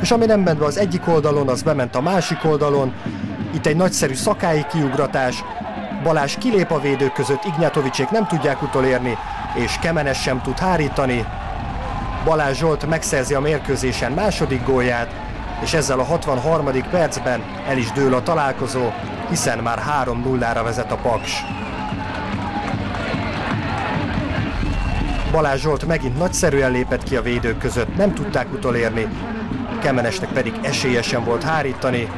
és ami nem ment be az egyik oldalon, az bement a másik oldalon. Itt egy nagyszerű szakályi kiugratás, Balás kilép a védők között, Ignyátovicsék nem tudják utolérni, és Kemenes sem tud hárítani. Balázs Zsolt megszerzi a mérkőzésen második gólját, és ezzel a 63. percben el is dől a találkozó, hiszen már 3-0-ra vezet a Paks. Balázs Zsolt megint nagyszerűen lépett ki a védők között, nem tudták utolérni, Kemenesnek pedig esélyesen volt hárítani,